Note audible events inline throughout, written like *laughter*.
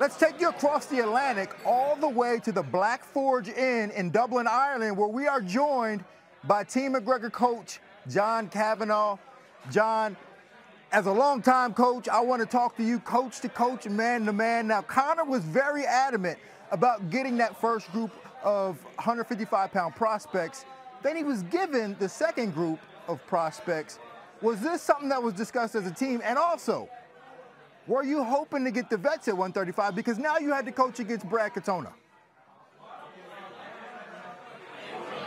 Let's take you across the Atlantic all the way to the Black Forge Inn in Dublin, Ireland, where we are joined by Team McGregor coach John Kavanagh. John, as a longtime coach, I want to talk to you coach to coach and man to man. Now, Conor was very adamant about getting that first group of 155 pound prospects. Then he was given the second group of prospects. Was this something that was discussed as a team? And also, were you hoping to get the vets at 135? Because now you had to coach against Brad Katona.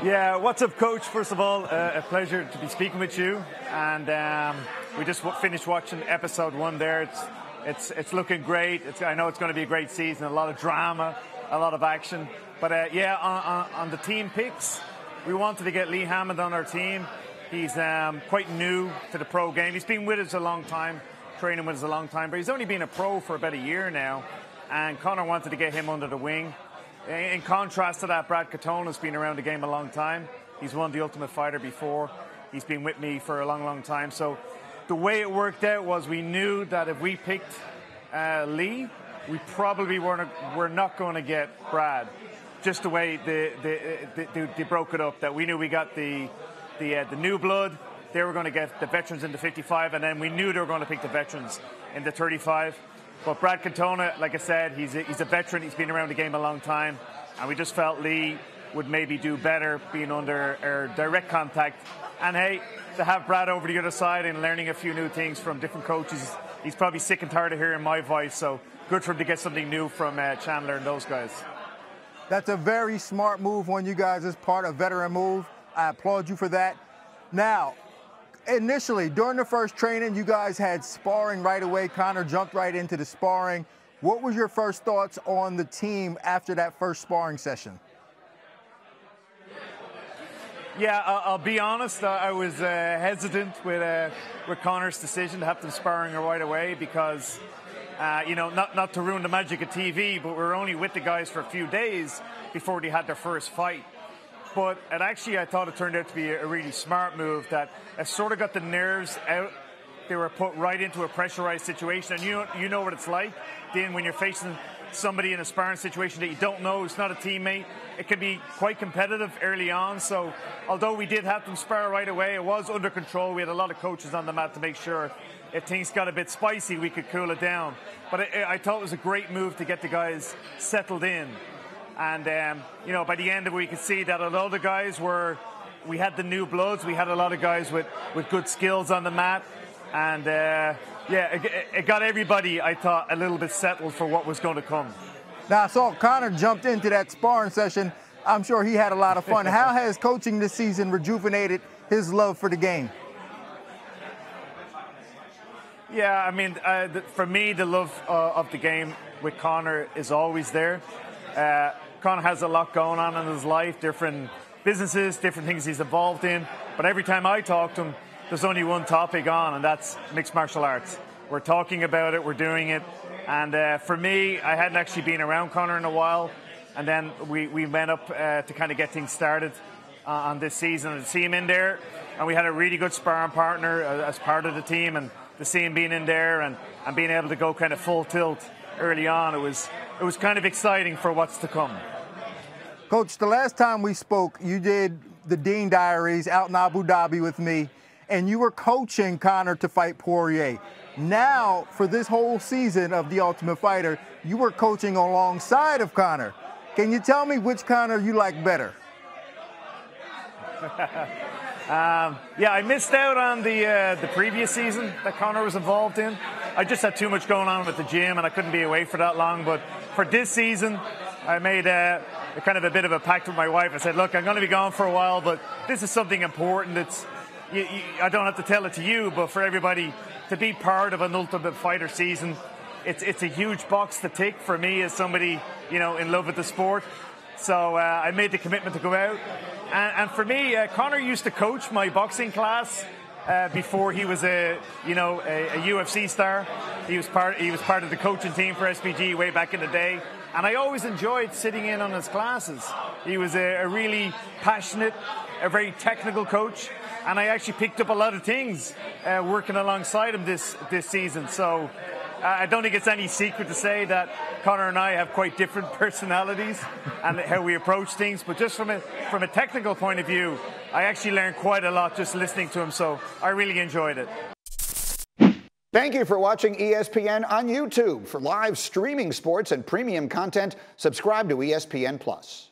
Yeah, what's up, Coach? First of all, uh, a pleasure to be speaking with you. And um, we just finished watching episode one there. It's it's it's looking great. It's, I know it's going to be a great season. A lot of drama, a lot of action. But uh, yeah, on, on, on, the team picks, we wanted to get Lee Hammond on our team. He's um, quite new to the pro game. He's been with us a long time, training with us a long time, but he's only been a pro for about a year now. And Conor wanted to get him under the wing. In contrast to that, Brad Katona has been around the game a long time. He's won the Ultimate Fighter before. He's been with me for a long, long time. So the way it worked out was we knew that if we picked uh, Lee, we probably weren't were not going to get Brad. Just the way they, they, they, they, broke it up, that we knew we got the the, uh, the new blood. They were going to get the veterans in the 55, and then we knew they were going to pick the veterans in the 35. But Brad Katona, like I said, he's a, he's a veteran. He's been around the game a long time, and we just felt Lee would maybe do better being under direct contact. And hey, to have Brad over the other side and learning a few new things from different coaches, he's probably sick and tired of hearing my voice. So good for him to get something new from uh, Chandler and those guys. That's a very smart move on you guys part of veteran move. I applaud you for that. Now, initially during the first training, you guys had sparring right away. Conor jumped right into the sparring. What was your first thoughts on the team after that first sparring session? Yeah, I'll be honest. I was uh, hesitant with uh, with Conor's decision to have them sparring right away because, uh, you know, not not to ruin the magic of TV, but we are only with the guys for a few days before they had their first fight. But it actually, I thought it turned out to be a really smart move that it sort of got the nerves out. They were put right into a pressurized situation, and you you know what it's like, Din, when you're facing somebody in a sparring situation that you don't know, it's not a teammate. It can be quite competitive early on. So, although we did have them spar right away, it was under control. We had a lot of coaches on the mat to make sure if things got a bit spicy, we could cool it down. But I, I thought it was a great move to get the guys settled in and, um, you know, by the end of it, we could see that although the guys were, we had the new bloods, we had a lot of guys with, with good skills on the mat. And, uh, yeah, it, it got everybody, I thought, a little bit settled for what was going to come. Now, I saw Conor jumped into that sparring session. I'm sure he had a lot of fun. How *laughs* has coaching this season rejuvenated his love for the game? Yeah, I mean, uh, the, for me, the love uh, of the game with Conor is always there. Uh, Conor has a lot going on in his life, different businesses, different things he's involved in. But every time I talk to him, there's only one topic on, and that's mixed martial arts. We're talking about it, we're doing it. And uh, for me, I hadn't actually been around Conor in a while. And then we, we went up uh, to kind of get things started uh, on this season and see him in there. And we had a really good sparring partner uh, as part of the team. And to see him being in there and, and being able to go kind of full tilt early on, it was, it was kind of exciting for what's to come. Coach, the last time we spoke, you did the Din Diaries out in Abu Dhabi with me, and you were coaching Conor to fight Poirier. Now, for this whole season of The Ultimate Fighter, you were coaching alongside of Conor. Can you tell me which Conor you like better? *laughs* um, yeah, I missed out on the uh, the previous season that Conor was involved in. I just had too much going on with the gym, and I couldn't be away for that long. But for this season, I made uh, a kind of a bit of a pact with my wife. I said, look, I'm going to be gone for a while, but this is something important. It's you, you, I don't have to tell it to you, but for everybody to be part of an Ultimate Fighter season, it's it's a huge box to tick for me as somebody you know in love with the sport. So uh, I made the commitment to go out, and, and for me, uh, Conor used to coach my boxing class. Uh, before he was a you know a, a, UFC star, he was part he was part of the coaching team for SBG way back in the day. And I always enjoyed sitting in on his classes. He was a, a really passionate, a very technical coach, and I actually picked up a lot of things uh, working alongside him this this season. So, I don't think it's any secret to say that Conor and I have quite different *laughs* personalities and how we approach things. But just from a from a technical point of view, I actually learned quite a lot just listening to him. So I really enjoyed it. Thank you for watching ESPN on YouTube. For live streaming sports and premium content, subscribe to ESPN Plus.